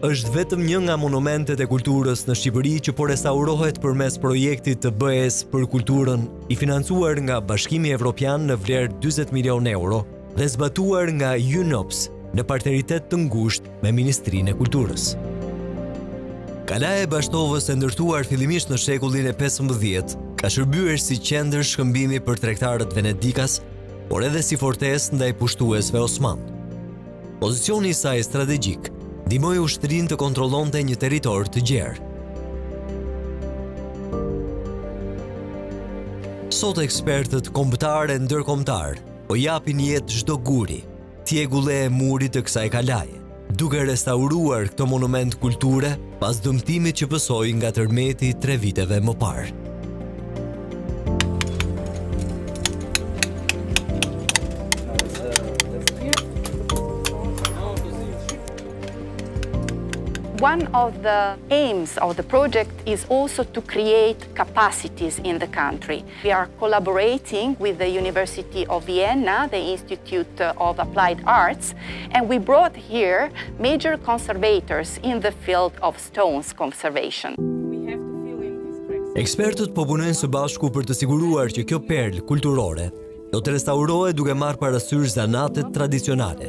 Është vetëm një nga monumentet e kulturës në Shqipëri që po restaurohet përmes projektit të BE-së për kulturën, i financuar nga Bashkimi Evropian në vlerë 40 milionë euro dhe zbatuar nga UNOPS në partneritet të ngushtë me Ministrinë e Kulturës. Kalaja e Bashtovës e ndërtuar fillimisht në shekullin e 15, ka shërbyer si qendër shkëmbimi për tregtarët venedikas, por edhe si fortesë ndaj pushtuesve osmanë. Pozicioni i saj strategjik ndihmoi ushtrinë të kontrollonte një territor të gjerë. Sot ekspertët kombëtarë e ndërkombëtarë po i japin jetë çdo guri, tjegulle e muri të kësaj kalaje, duke restauruar këtë monument kulture pas dëmtimit që pësoi nga tërmeti tre viteve më parë. One of the aims of the project is also to create capacities in the country. We are collaborating with the University of Vienna, the Institute of Applied Arts, and we brought here major conservators in the field of stones conservation. Ekspertët po punojnë së bashku për të siguruar që kjo perlë kulturore do të restaurohet duke marrë parasysh zanatet tradicionale.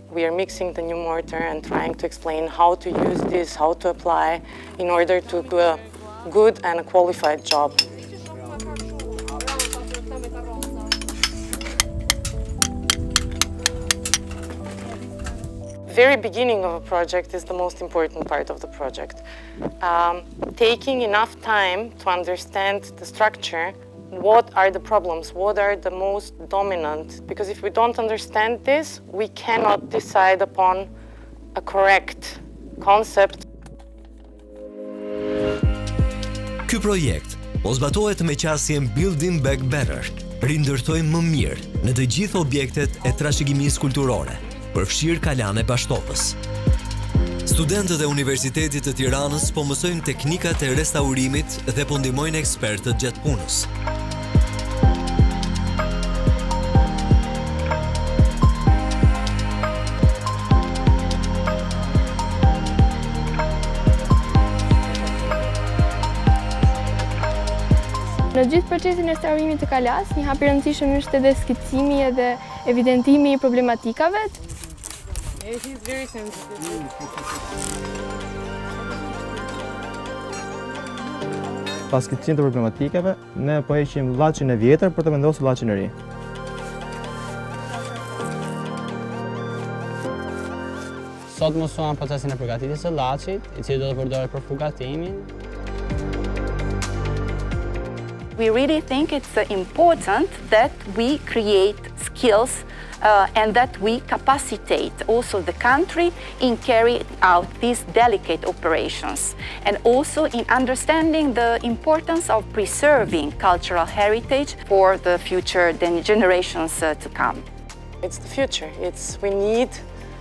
We are mixing the new mortar and trying to explain how to use this, how to apply in order to do a good and a qualified job very beginning of a project is the most important part of the project. Um, taking enough time to understand the structure, What are the problems, what are the most dominant, because if we don't understand this, we cannot decide upon a correct concept. Ky projekt po zbatohet me qasjen Building Back Better, rindërtojmë më mirë në të gjithë objektet e trashëgimisë kulturore përfshirë Kalanë e Bashtovës. Studentët e Universitetit të Tiranës po mësojnë teknikat e restaurimit dhe po ndihmojnë ekspertët gjatë punës. Në gjithë procesin e restaurimit të kalasë, një hap i rëndësishëm ishte edhe skicimi edhe Evidentimi i problematikave. It is very sensitive. pas skicimit të problematikave, ne po heqim llaçin e vjetër për të vendosur llaçin e ri. Sot më procesin e përgatitjes së vllaçit, i cili do të përdorë për fugatimin. We really think it's important that we create skills uh, and that we capacitate also the country in carrying out these delicate operations and also in understanding the importance of preserving cultural heritage for the future generations uh, to come. It's the future. It's, we need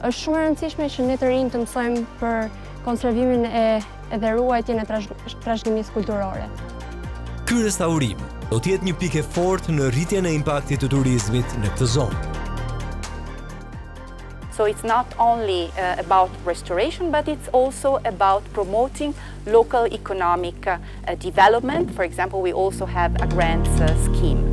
Është shumë e rëndësishme që ne të rinjtë të mësojmë për konservimin edhe ruajtjen e trashëgimisë kulturore. Ky restaurim do të jetë një pikë e fortë në rritjen e impaktit të turizmit në këtë zonë. So it's not only uh, about restoration, but it's also about promoting local economic uh, development. For example, we also have a grants uh, scheme.